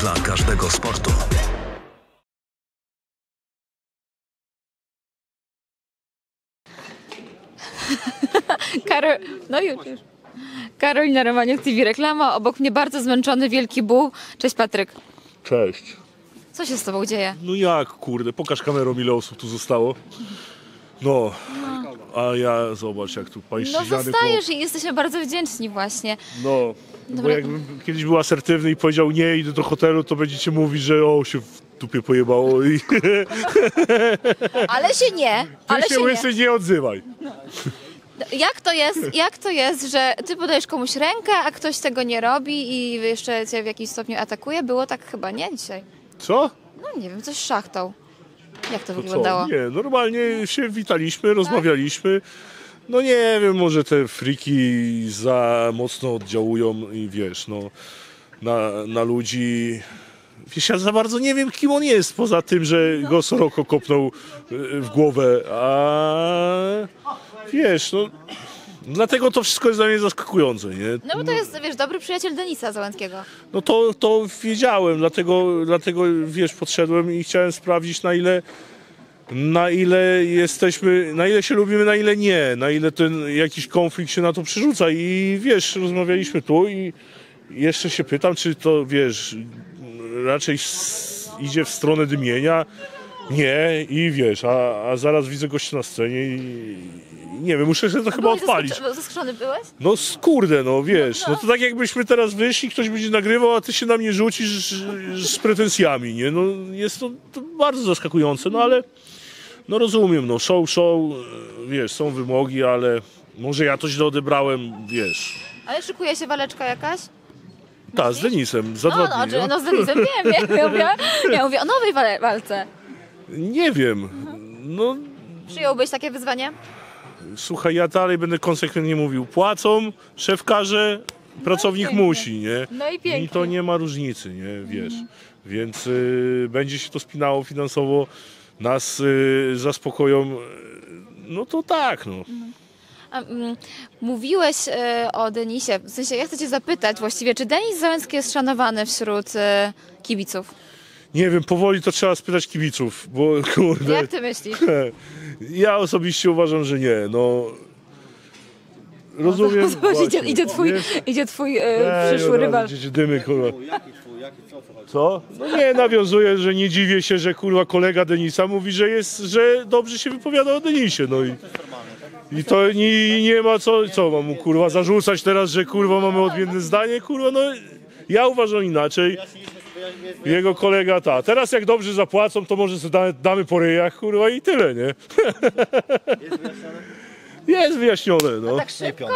dla każdego sportu. Karol... No już, już. Karolina Romaniuk TV reklama, obok mnie bardzo zmęczony wielki buł. Cześć Patryk. Cześć. Co się z tobą dzieje? No jak, kurde, pokaż kamerą ile osób tu zostało. No, a ja zobacz jak tu No pańszczyźniany zostajesz i jesteśmy bardzo wdzięczni właśnie. No, bo Dobra. jakbym kiedyś był asertywny i powiedział nie, idę do hotelu, to będziecie mówić, że o, się w dupie pojebało i Ale się nie, ale ty się się nie. łysy nie odzywaj. Jak to jest, jak to jest, że ty podajesz komuś rękę, a ktoś tego nie robi i jeszcze cię w jakimś stopniu atakuje? Było tak chyba, nie dzisiaj? Co? No nie wiem, coś z szachtą. Jak to, To co? wyglądało? Nie, normalnie się witaliśmy, rozmawialiśmy. No nie wiem, może te friki za mocno oddziałują i wiesz, no na, na ludzi. Wiesz, ja za bardzo nie wiem, kim on jest, poza tym, że go Soroko kopnął y, w głowę, a wiesz, no dlatego to wszystko jest dla mnie zaskakujące, nie? No bo to jest, wiesz, dobry przyjaciel Denisa Załęckiego. No to, to wiedziałem, dlatego, dlatego wiesz, podszedłem i chciałem sprawdzić na ile na ile jesteśmy, na ile się lubimy, na ile nie, na ile ten jakiś konflikt się na to przerzuca i wiesz, rozmawialiśmy tu i jeszcze się pytam, czy to wiesz, raczej idzie w stronę dymienia, nie i wiesz, a, a zaraz widzę gościa na scenie i i nie wiem, muszę sobie to chyba Byłeś odpalić. zaskoczy- Zaskoczony byłeś? No skurde, no wiesz, no to tak jakbyśmy teraz wyszli, ktoś będzie nagrywał, a ty się na mnie rzucisz z pretensjami, nie? No jest to, to bardzo zaskakujące, no ale no rozumiem, no show, show, e, wiesz, są wymogi, ale może ja to źle odebrałem, wiesz. Ale szykuje się waleczka jakaś? Tak, z Denisem, za No, dwa no, dni. czy- no. no z Denisem wiem? Ja mówię, ja mówię o nowej wale- walce. Nie wiem, no Przyjąłbyś takie wyzwanie? słuchaj, ja dalej będę konsekwentnie mówił, płacą, szef każe, pracownik pięknie. musi, nie? No i pięknie. I to nie ma różnicy, nie, wiesz. Więc y, będzie się to spinało finansowo, nas y, zaspokoją, y, no to tak, no. A, mm, mówiłeś e, o Denisie, w sensie ja chcę cię zapytać właściwie, czy Denis Załęcki jest szanowany wśród e, kibiców? Nie wiem, powoli to trzeba spytać kibiców, bo kurde, Jak ty myślisz? ja osobiście uważam, że nie, no. Rozumiem. Zobacz, idzie, idzie twój, idzie twój e, Ej, przyszły rywal. Dzieci dymy, kurwa. Co? No nie, nawiązuję, że nie dziwię się, że kurwa kolega Denisa mówi, że jest, że dobrze się wypowiada o Denisie, no i... I to nie, nie ma co, co mam mu kurwa zarzucać teraz, że kurwa mamy odmienne zdanie, kurwa, no ja uważam inaczej. Jego kolega ta. Teraz jak dobrze zapłacą, to może sobie da, damy po ryjach, kurwa i tyle, nie? Jest wyjaśnione, no. Tak szybko?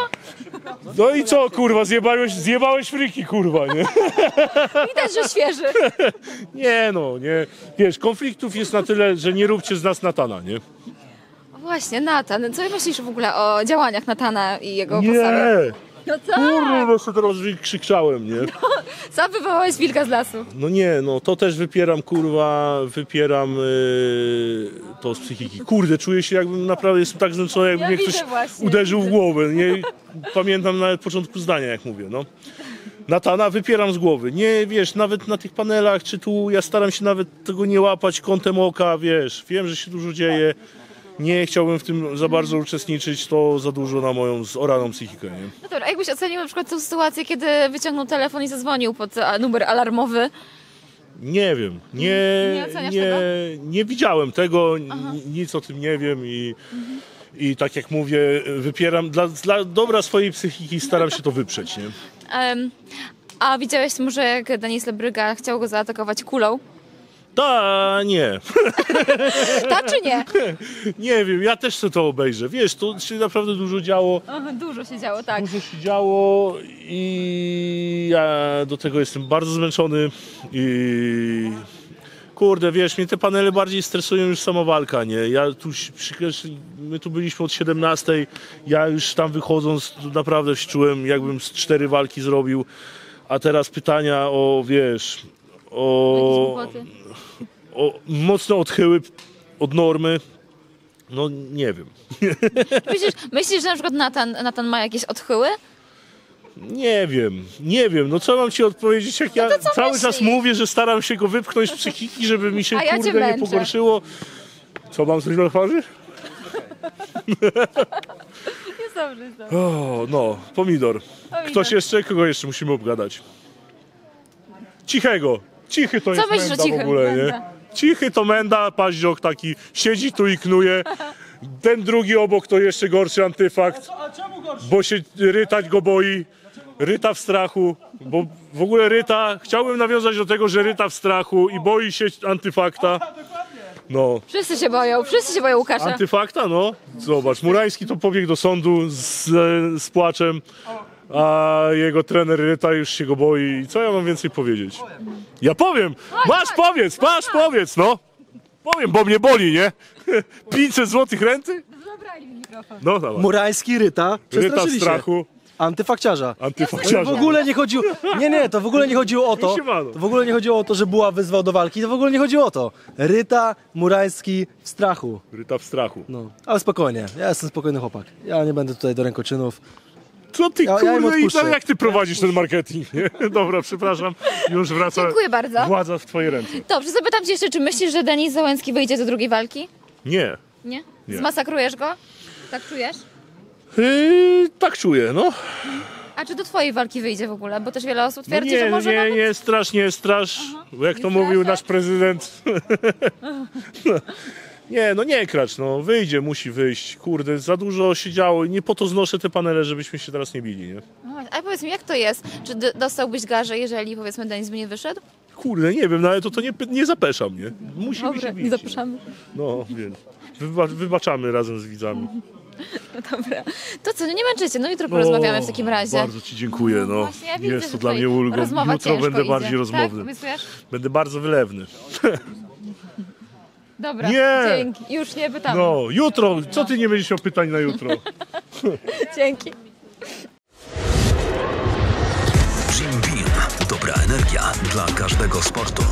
No i co, kurwa, zjebałeś, zjebałeś friki, kurwa, nie? Widać, że świeży. Nie no, nie. Wiesz, konfliktów jest na tyle, że nie róbcie z nas Natana, nie? Właśnie, Natan, co myślisz w ogóle o działaniach Natana i jego postawie? Nie! No co? Kurde, no sobie teraz wykrzyczałem, nie? Sam wywołałeś wilka z lasu. No nie, no to też wypieram, kurwa, wypieram yy, to z psychiki. Kurde, czuję się jakbym naprawdę, jestem tak zmęczony, jakby Ja mnie widzę ktoś właśnie, uderzył w głowę, nie? Pamiętam nawet początku zdania, jak mówię, no. Natana wypieram z głowy. Nie, wiesz, nawet na tych panelach, czy tu, ja staram się nawet tego nie łapać kątem oka, wiesz, wiem, że się dużo dzieje. Nie chciałbym w tym za bardzo uczestniczyć, to za dużo na moją zoraną psychikę, nie? No dobra, a jakbyś ocenił na przykład tę sytuację, kiedy wyciągnął telefon i zadzwonił pod numer alarmowy? Nie wiem, nie, Nie nie, nie widziałem tego, nic o tym nie wiem i, i tak jak mówię, wypieram, dla, dla dobra swojej psychiki staram się to wyprzeć, nie? Em, a widziałeś może, jak Denis Lebryga chciał go zaatakować kulą? Da, nie, Tak czy nie? nie wiem, ja też chcę to obejrzę, wiesz, to się naprawdę dużo działo, Dużo się działo, tak. dużo się działo i ja do tego jestem bardzo zmęczony i kurde, wiesz, mnie te panele bardziej stresują niż sama walka, nie? Ja tu, się- przecież my tu byliśmy od 17, ja już tam wychodząc tu naprawdę czułem, jakbym z cztery walki zrobił, a teraz pytania o, wiesz, o, o mocne odchyły od normy, no nie wiem. Myślisz, myślisz, że na przykład Natan, Natan ma jakieś odchyły? Nie wiem, nie wiem, no co mam ci odpowiedzieć, jak ja to co cały myślisz? czas mówię, że staram się go wypchnąć z psychiki, żeby mi się ja kurde nie pogorszyło. Co mam zrobić na twarzy? Jest dobrze, jest dobrze. O, no, pomidor. Ktoś jeszcze? Kogo jeszcze musimy obgadać? Cichego. Cichy to jest myślisz o menda w ogóle, nie? Cichy to menda, paździok taki, siedzi tu i knuje. Ten drugi obok to jeszcze gorszy antyfakt, A czemu gorszy? bo się rytać go boi. Ryta w strachu, bo w ogóle Ryta, chciałbym nawiązać do tego, że Ryta w strachu i boi się antyfakta. No, Wszyscy się boją, wszyscy się boją Łukasza. Antyfakta, no. Zobacz, Murański to pobiegł do sądu z, z płaczem, a jego trener Ryta już się go boi. I Co ja mam więcej powiedzieć? Ja powiem! Masz powiedz, masz powiedz, no! Powiem, bo mnie boli, nie? 500 złotych renty? Zabrali mi mikrofon. No dawaj. Murański, Ryta, Ryta w przestraszyli się. strachu, Antyfakciarza. W antyfakciarza. ogóle nie chodziło. Nie, nie, to w ogóle nie chodziło o to. Siemano. To w ogóle nie chodziło o to, że była wyzwał do walki. To w ogóle nie chodziło o to. Ryta, Murański w strachu. Ryta w strachu. No, ale spokojnie. Ja jestem spokojny chłopak. Ja nie będę tutaj do rękoczynów. Co ty, Ja- ja kurde, tam jak ty prowadzisz ten marketing, nie? Dobra, przepraszam, już wraca Dziękuję bardzo. władza w twoje ręce. Dobrze, zapytam cię jeszcze, czy myślisz, że Denis Załęcki wyjdzie do drugiej walki? Nie. Nie? Nie. Zmasakrujesz go? Tak czujesz? Yy, tak czuję, no. A czy do twojej walki wyjdzie w ogóle? Bo też wiele osób No twierdzi, nie, że może nie, nawet... nie, strasz, nie, strasz. Jak to mówił nasz prezydent. no, nie, no nie kracz, no wyjdzie, musi wyjść. Kurde, za dużo się działo i nie po to znoszę te panele, żebyśmy się teraz nie bili, nie? No Ale powiedz mi, jak to jest? Czy d- dostałbyś garze, jeżeli powiedzmy Denis by nie wyszedł? Kurde, nie wiem, no ale to, to nie, nie zapeszam, nie? Musimy Dobra, się bić. nie zapraszamy. No, więc wyba, wybaczamy razem z widzami. Dobra. To co, no nie męczycie, no jutro porozmawiamy w takim razie. Bardzo ci dziękuję, no. Właśnie, ja widzę, Jest że to dla tutaj mnie ulgą. rozmowa Jutro ciężko będę idzie. bardziej rozmowny. Tak, obiecujesz? Będę bardzo wylewny. Dobra, Nie. dzięki. Już nie pytam. No, jutro, co ty nie będziesz miał pytań na jutro? Dzięki. Jim Beam. Dobra energia dla każdego sportu.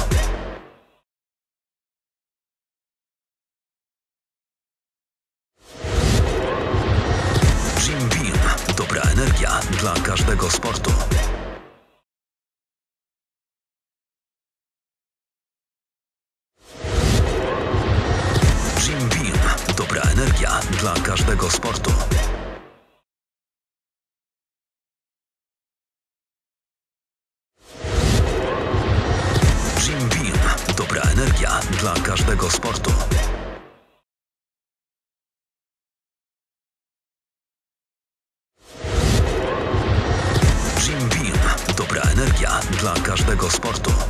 Dla każdego sportu. Jim Beam. Dobra energia dla każdego sportu. Jim Beam. Dobra energia dla każdego sportu.